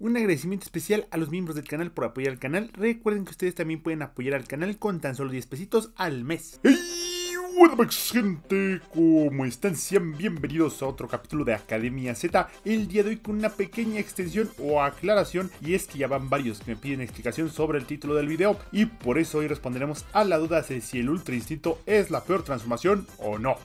Un agradecimiento especial a los miembros del canal por apoyar al canal. Recuerden que ustedes también pueden apoyar al canal con tan solo 10 pesitos al mes. Hola gente, ¿cómo están? Sean bienvenidos a otro capítulo de Academia Z. El día de hoy con una pequeña extensión o aclaración y es que ya van varios que me piden explicación sobre el título del video y por eso hoy responderemos a la duda de si el Ultra Instinto es la peor transformación o no.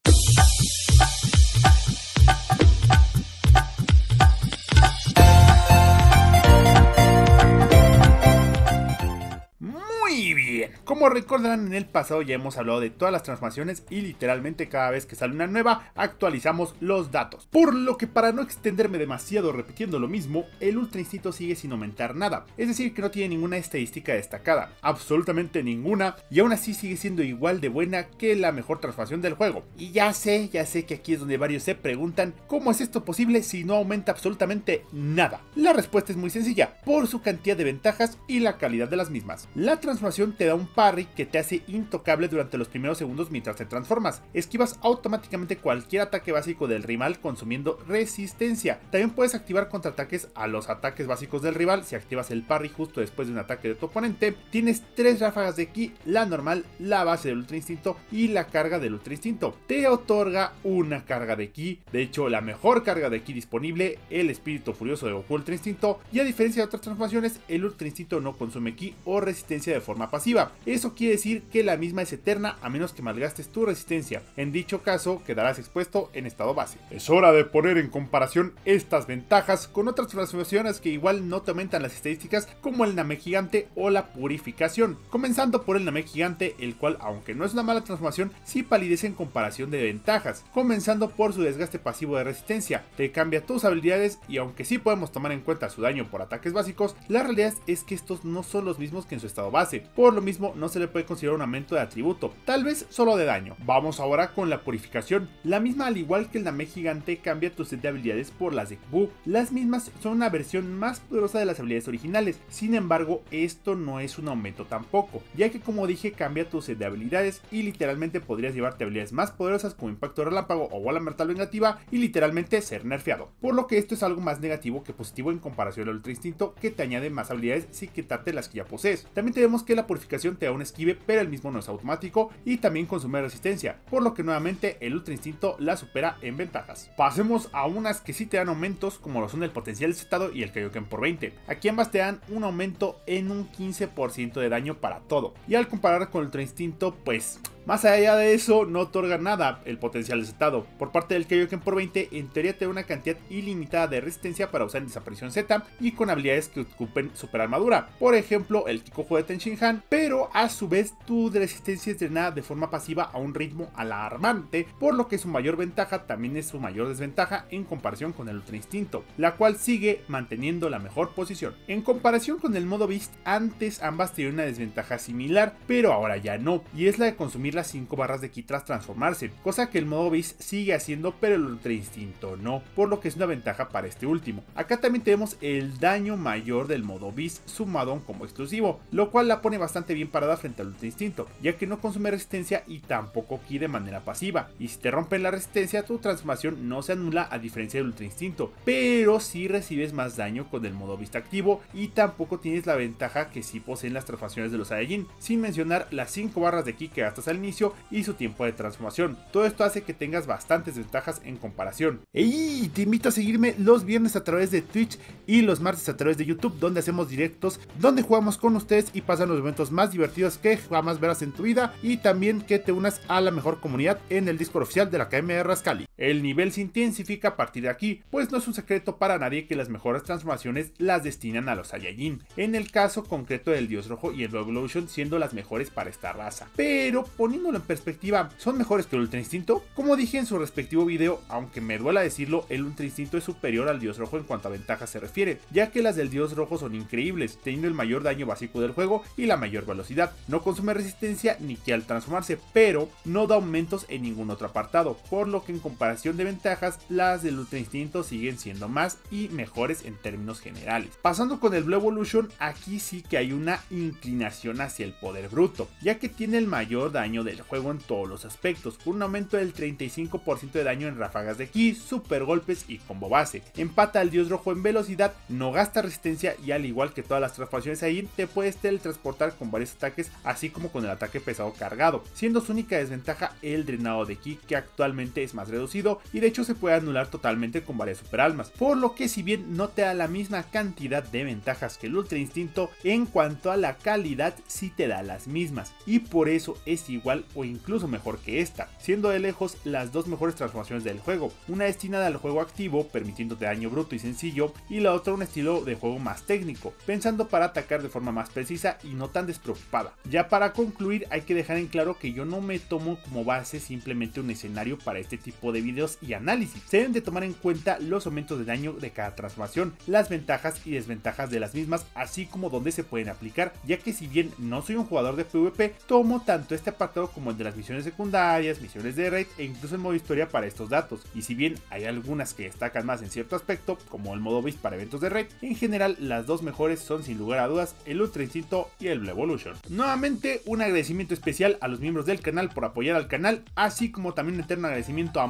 Recordarán en el pasado ya hemos hablado de todas las transformaciones y literalmente cada vez que sale una nueva actualizamos los datos. Por lo que para no extenderme demasiado repitiendo lo mismo, el Ultra Instinto sigue sin aumentar nada. Es decir que no tiene ninguna estadística destacada, absolutamente ninguna, y aún así sigue siendo igual de buena que la mejor transformación del juego. Y ya sé, ya sé que aquí es donde varios se preguntan cómo es esto posible si no aumenta absolutamente nada. La respuesta es muy sencilla, por su cantidad de ventajas y la calidad de las mismas. La transformación te da un que te hace intocable durante los primeros segundos mientras te transformas. Esquivas automáticamente cualquier ataque básico del rival consumiendo resistencia. También puedes activar contraataques a los ataques básicos del rival si activas el parry justo después de un ataque de tu oponente. Tienes tres ráfagas de ki, la normal, la base del ultra instinto y la carga del ultra instinto. Te otorga una carga de ki, de hecho la mejor carga de ki disponible, el espíritu furioso de Goku ultra instinto y a diferencia de otras transformaciones, el ultra instinto no consume ki o resistencia de forma pasiva. Eso quiere decir que la misma es eterna a menos que malgastes tu resistencia. En dicho caso, quedarás expuesto en estado base. Es hora de poner en comparación estas ventajas con otras transformaciones que igual no te aumentan las estadísticas como el Namek Gigante o la Purificación. Comenzando por el Namek Gigante, el cual aunque no es una mala transformación, sí palidece en comparación de ventajas. Comenzando por su desgaste pasivo de resistencia, te cambia tus habilidades y aunque sí podemos tomar en cuenta su daño por ataques básicos, la realidad es que estos no son los mismos que en su estado base. Por lo mismo, no se le puede considerar un aumento de atributo, tal vez solo de daño. Vamos ahora con la purificación. La misma al igual que el Dame gigante cambia tu set de habilidades por las de Kubu. Las mismas son una versión más poderosa de las habilidades originales, sin embargo esto no es un aumento tampoco, ya que como dije cambia tu set de habilidades y literalmente podrías llevarte habilidades más poderosas como impacto relámpago o bola mortal vengativa y literalmente ser nerfeado. Por lo que esto es algo más negativo que positivo en comparación al ultra instinto que te añade más habilidades sin quitarte las que ya posees. También tenemos que la purificación te un esquive, pero el mismo no es automático y también consume resistencia, por lo que nuevamente el Ultra Instinto la supera en ventajas. Pasemos a unas que sí te dan aumentos, como lo son el potencial estado y el Kaioken por 20. Aquí ambas te dan un aumento en un 15% de daño para todo, y al comparar con el Ultra Instinto, pues más allá de eso, no otorga nada el potencial estado. Por parte del Kaioken por 20, en teoría te da una cantidad ilimitada de resistencia para usar en desaparición Z y con habilidades que ocupen super armadura. Por ejemplo, el Kikojo de Tenshinhan, pero a su vez tu resistencia es drenada de forma pasiva a un ritmo alarmante, por lo que su mayor ventaja también es su mayor desventaja en comparación con el Ultra Instinto, la cual sigue manteniendo la mejor posición. En comparación con el modo Beast, antes ambas tenían una desventaja similar, pero ahora ya no, y es la de consumir las 5 barras de ki tras transformarse, cosa que el modo Beast sigue haciendo pero el Ultra Instinto no, por lo que es una ventaja para este último. Acá también tenemos el daño mayor del modo Beast sumado a un combo exclusivo, lo cual la pone bastante bien parada frente al Ultra Instinto, ya que no consume resistencia y tampoco ki de manera pasiva, y si te rompen la resistencia tu transformación no se anula a diferencia del Ultra Instinto, pero si recibes más daño con el modo Beast activo y tampoco tienes la ventaja que si poseen las transformaciones de los Saiyajin, sin mencionar las 5 barras de ki que gastas al inicio y su tiempo de transformación. Todo esto hace que tengas bastantes ventajas en comparación. Y te invito a seguirme los viernes a través de Twitch y los martes a través de YouTube, donde hacemos directos, donde jugamos con ustedes y pasan los momentos más divertidos que jamás verás en tu vida y también que te unas a la mejor comunidad en el Discord oficial de la Academia de Rascali. El nivel se intensifica a partir de aquí, pues no es un secreto para nadie que las mejores transformaciones las destinan a los Saiyajin, en el caso concreto del Dios Rojo y el Revolution siendo las mejores para esta raza. Pero poniendo en perspectiva, ¿son mejores que el Ultra Instinto? Como dije en su respectivo video, aunque me duela decirlo, el Ultra Instinto es superior al Dios Rojo en cuanto a ventajas se refiere, ya que las del Dios Rojo son increíbles, teniendo el mayor daño básico del juego y la mayor velocidad. No consume resistencia ni que al transformarse, pero no da aumentos en ningún otro apartado, por lo que en comparación de ventajas, las del Ultra Instinto siguen siendo más y mejores en términos generales. Pasando con el Blue Evolution, aquí sí que hay una inclinación hacia el poder bruto, ya que tiene el mayor daño del juego en todos los aspectos, con un aumento del 35% de daño en ráfagas de ki, super golpes y combo base. Empata al dios rojo en velocidad, no gasta resistencia y al igual que todas las transformaciones ahí, te puedes teletransportar con varios ataques, así como con el ataque pesado cargado, siendo su única desventaja el drenado de ki que actualmente es más reducido y de hecho se puede anular totalmente con varias super almas, por lo que si bien no te da la misma cantidad de ventajas que el ultra instinto, en cuanto a la calidad sí te da las mismas. Y por eso es igual o incluso mejor que esta, siendo de lejos las dos mejores transformaciones del juego, una destinada al juego activo permitiéndote daño bruto y sencillo y la otra un estilo de juego más técnico, pensando para atacar de forma más precisa y no tan despreocupada. Ya para concluir hay que dejar en claro que yo no me tomo como base simplemente un escenario para este tipo de videos y análisis, se deben de tomar en cuenta los aumentos de daño de cada transformación, las ventajas y desventajas de las mismas, así como donde se pueden aplicar, ya que si bien no soy un jugador de PvP, tomo tanto este apartado como el de las misiones secundarias, misiones de raid e incluso el modo historia para estos datos. Y si bien hay algunas que destacan más en cierto aspecto, como el modo beast para eventos de raid, en general las dos mejores son sin lugar a dudas el Ultra Instinto y el Blue Evolution. Nuevamente un agradecimiento especial a los miembros del canal por apoyar al canal, así como también un eterno agradecimiento a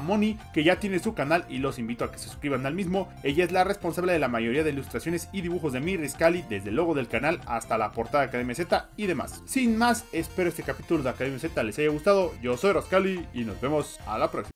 Que ya tiene su canal y los invito a que se suscriban al mismo. Ella es la responsable de la mayoría de ilustraciones y dibujos de mi Riscali, desde el logo del canal hasta la portada de Academia Z y demás. Sin más, espero este capítulo de Academia Z les haya gustado. Yo soy Rascali y nos vemos a la próxima.